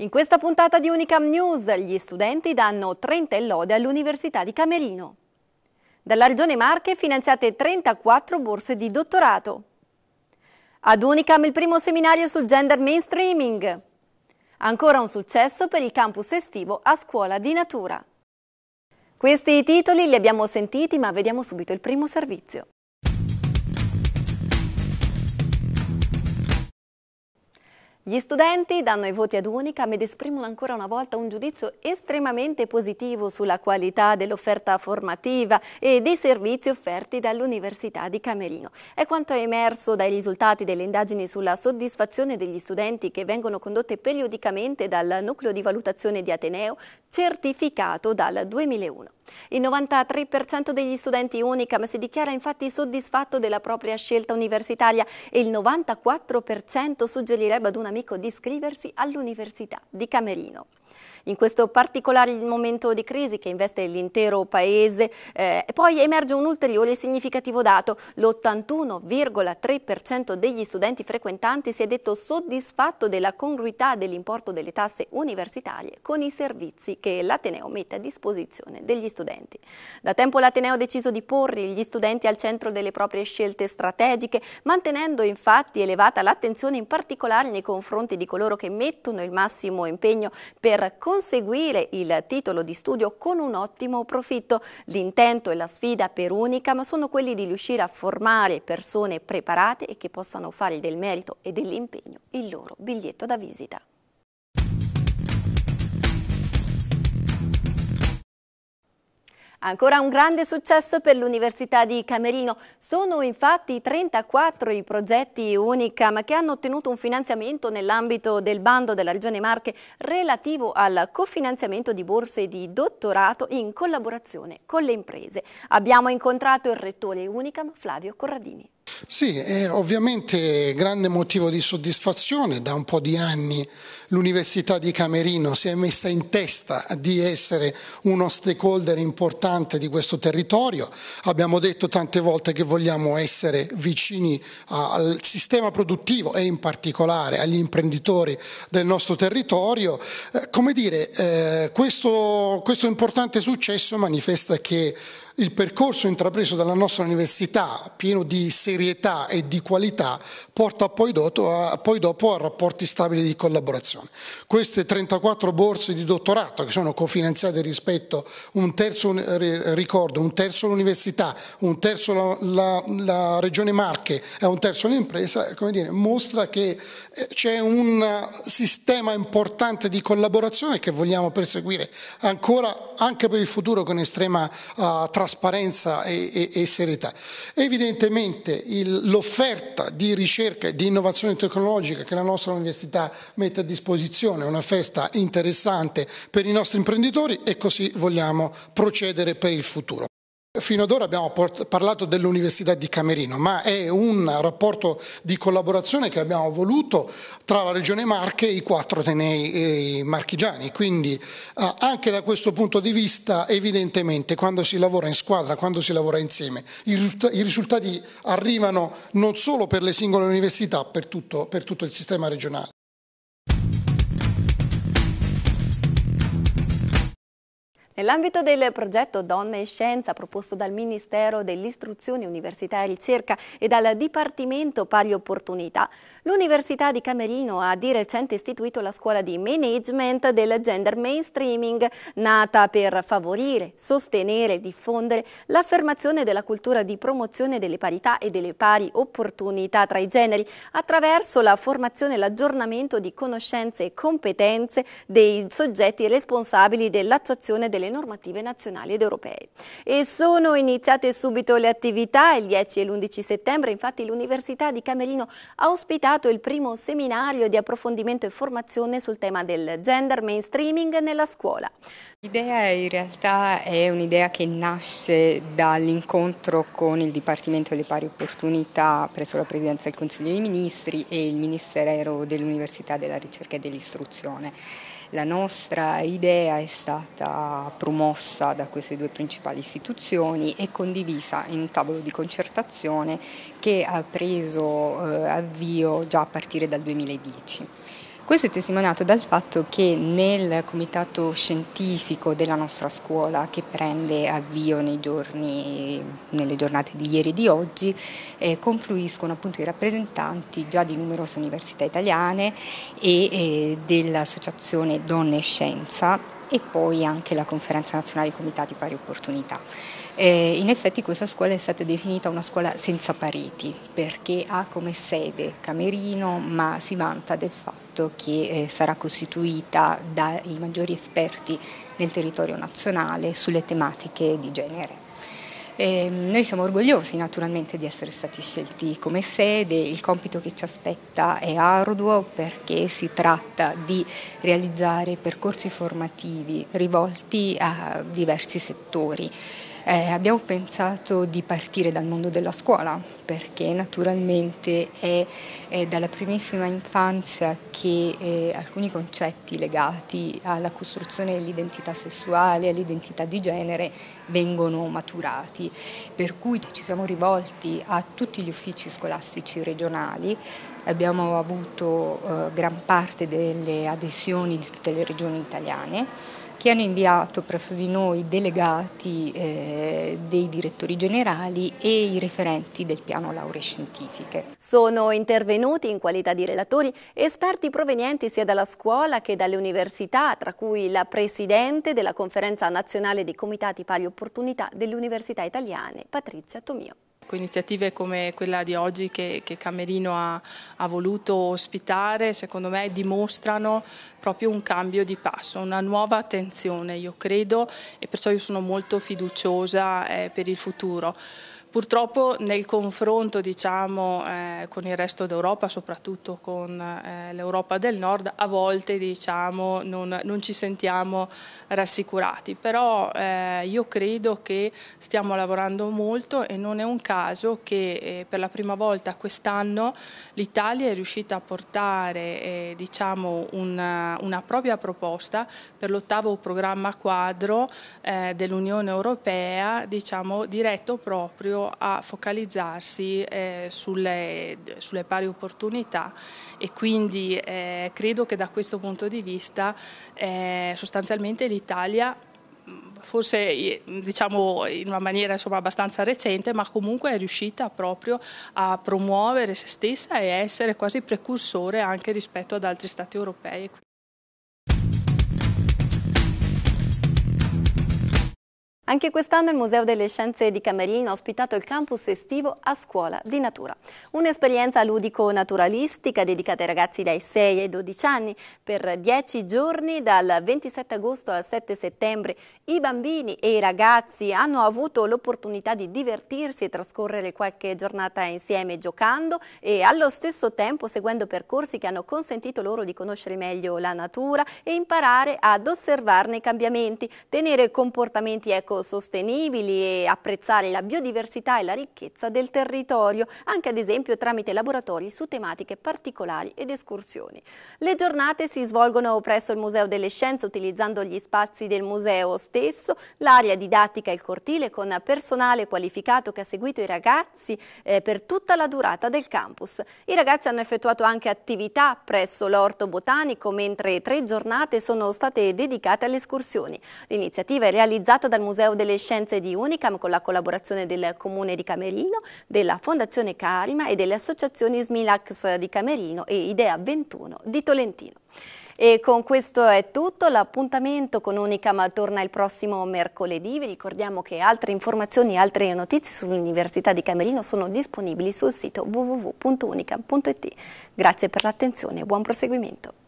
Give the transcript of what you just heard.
In questa puntata di Unicam News gli studenti danno 30 lode all'Università di Camerino. Dalla Regione Marche finanziate 34 borse di dottorato. Ad Unicam il primo seminario sul gender mainstreaming. Ancora un successo per il campus estivo a Scuola di Natura. Questi titoli li abbiamo sentiti ma vediamo subito il primo servizio. Gli studenti danno i voti ad Unicam ed esprimono ancora una volta un giudizio estremamente positivo sulla qualità dell'offerta formativa e dei servizi offerti dall'Università di Camerino. È quanto è emerso dai risultati delle indagini sulla soddisfazione degli studenti che vengono condotte periodicamente dal Nucleo di Valutazione di Ateneo, certificato dal 2001. Il 93% degli studenti Unicam si dichiara infatti soddisfatto della propria scelta universitaria e il 94% suggerirebbe ad un amico di iscriversi all'Università di Camerino. In questo particolare momento di crisi che investe l'intero paese, eh, poi emerge un ulteriore significativo dato. L'81,3% degli studenti frequentanti si è detto soddisfatto della congruità dell'importo delle tasse universitarie con i servizi che l'Ateneo mette a disposizione degli studenti. Da tempo l'Ateneo ha deciso di porre gli studenti al centro delle proprie scelte strategiche, mantenendo infatti elevata l'attenzione in particolare nei confronti di coloro che mettono il massimo impegno per conseguire il titolo di studio con un ottimo profitto. L'intento e la sfida per Unicam sono quelli di riuscire a formare persone preparate e che possano fare del merito e dell'impegno il loro biglietto da visita. Ancora un grande successo per l'Università di Camerino. Sono infatti 34 i progetti Unicam che hanno ottenuto un finanziamento nell'ambito del bando della Regione Marche relativo al cofinanziamento di borse di dottorato in collaborazione con le imprese. Abbiamo incontrato il rettore Unicam Flavio Corradini. Sì, è ovviamente grande motivo di soddisfazione. Da un po' di anni l'Università di Camerino si è messa in testa di essere uno stakeholder importante di questo territorio. Abbiamo detto tante volte che vogliamo essere vicini al sistema produttivo e in particolare agli imprenditori del nostro territorio. Eh, come dire, eh, questo, questo importante successo manifesta che il percorso intrapreso dalla nostra università, pieno di serietà e di qualità, porta poi dopo, a, poi dopo a rapporti stabili di collaborazione. Queste 34 borse di dottorato che sono cofinanziate rispetto un terzo, ricordo, un terzo l'università, un terzo la, la, la Regione Marche e un terzo l'impresa, come dire, mostra che eh, c'è un sistema importante di collaborazione che vogliamo perseguire ancora anche per il futuro con estrema uh, trasparenza e, e, e serietà. Evidentemente l'offerta di ricerca e di innovazione tecnologica che la nostra università mette a disposizione è un'offerta interessante per i nostri imprenditori e così vogliamo procedere per il futuro. Fino ad ora abbiamo parlato dell'Università di Camerino, ma è un rapporto di collaborazione che abbiamo voluto tra la Regione Marche e i quattro Atenei marchigiani. Quindi eh, anche da questo punto di vista, evidentemente, quando si lavora in squadra, quando si lavora insieme, i risultati arrivano non solo per le singole università, per tutto, per tutto il sistema regionale. Nell'ambito del progetto Donne e Scienza proposto dal Ministero dell'Istruzione, Università e Ricerca e dal Dipartimento Pari Opportunità, l'Università di Camerino ha di recente istituito la scuola di management del gender mainstreaming, nata per favorire, sostenere e diffondere l'affermazione della cultura di promozione delle parità e delle pari opportunità tra i generi attraverso la formazione e l'aggiornamento di conoscenze e competenze dei soggetti responsabili dell'attuazione delle normative nazionali ed europee. E sono iniziate subito le attività. Il 10 e l'11 settembre infatti l'Università di Camerino ha ospitato il primo seminario di approfondimento e formazione sul tema del gender mainstreaming nella scuola. L'idea in realtà è un'idea che nasce dall'incontro con il Dipartimento delle Pari Opportunità presso la Presidenza del Consiglio dei Ministri e il Ministero dell'Università della Ricerca e dell'Istruzione. La nostra idea è stata promossa da queste due principali istituzioni e condivisa in un tavolo di concertazione che ha preso eh, avvio già a partire dal 2010. Questo è testimoniato dal fatto che nel comitato scientifico della nostra scuola, che prende avvio giorni, nelle giornate di ieri e di oggi, eh, confluiscono appunto i rappresentanti già di numerose università italiane e eh, dell'associazione Donne e Scienza e poi anche la Conferenza Nazionale dei Comitati Pari Opportunità. Eh, in effetti questa scuola è stata definita una scuola senza pareti perché ha come sede Camerino ma si vanta del fatto che eh, sarà costituita dai maggiori esperti nel territorio nazionale sulle tematiche di genere. Eh, noi siamo orgogliosi naturalmente di essere stati scelti come sede, il compito che ci aspetta è arduo perché si tratta di realizzare percorsi formativi rivolti a diversi settori. Eh, abbiamo pensato di partire dal mondo della scuola perché naturalmente è, è dalla primissima infanzia che eh, alcuni concetti legati alla costruzione dell'identità sessuale, all'identità di genere vengono maturati, per cui ci siamo rivolti a tutti gli uffici scolastici regionali abbiamo avuto eh, gran parte delle adesioni di tutte le regioni italiane che hanno inviato presso di noi delegati eh, dei direttori generali e i referenti del piano lauree scientifiche. Sono intervenuti in qualità di relatori esperti provenienti sia dalla scuola che dalle università, tra cui la Presidente della Conferenza Nazionale dei Comitati Pari Opportunità delle Università Italiane, Patrizia Tomio iniziative come quella di oggi che, che Camerino ha, ha, voluto ospitare, secondo me dimostrano proprio un cambio di passo, una nuova attenzione, io credo, e perciò io sono molto fiduciosa eh, per il futuro. Purtroppo nel confronto diciamo, eh, con il resto d'Europa, soprattutto con eh, l'Europa del Nord, a volte diciamo, non, non, ci sentiamo rassicurati, però eh, io credo che stiamo lavorando molto e non è un caso che eh, per la prima volta quest'anno l'Italia è riuscita a portare eh, diciamo, una, una, propria proposta per l'ottavo programma quadro eh, dell'Unione Europea diciamo, diretto proprio a focalizzarsi eh, sulle, sulle, pari opportunità e quindi eh, credo che da questo punto di vista eh, sostanzialmente l'Italia forse diciamo in una maniera insomma, abbastanza recente, ma comunque è riuscita proprio a promuovere se stessa e essere quasi precursore anche rispetto ad altri stati europei. Anche quest'anno il Museo delle Scienze di Camerino ha ospitato il campus estivo a scuola di natura. Un'esperienza ludico-naturalistica dedicata ai ragazzi dai 6 ai 12 anni. Per 10 giorni, dal 27 agosto al 7 settembre, i bambini e i ragazzi hanno avuto l'opportunità di divertirsi e trascorrere qualche giornata insieme giocando e allo stesso tempo seguendo percorsi che hanno consentito loro di conoscere meglio la natura e imparare ad osservarne i cambiamenti, tenere comportamenti eco sostenibili e apprezzare la biodiversità e la ricchezza del territorio, anche ad esempio tramite laboratori su tematiche particolari ed escursioni. Le giornate si svolgono presso il Museo delle Scienze utilizzando gli spazi del museo stesso, l'area didattica e il cortile con personale qualificato che ha seguito i ragazzi eh, per tutta la durata del campus. I ragazzi hanno effettuato anche attività presso l'orto botanico mentre tre giornate sono state dedicate alle escursioni. L'iniziativa è realizzata dal Museo Museo delle Scienze di Unicam con la collaborazione del Comune di Camerino, della Fondazione Carima e delle associazioni Smilax di Camerino e Idea 21 di Tolentino. E con questo è tutto, l'appuntamento con Unicam torna il prossimo mercoledì, vi ricordiamo che altre informazioni e altre notizie sull'Università di Camerino sono disponibili sul sito www.unicam.it. Grazie per l'attenzione e buon proseguimento.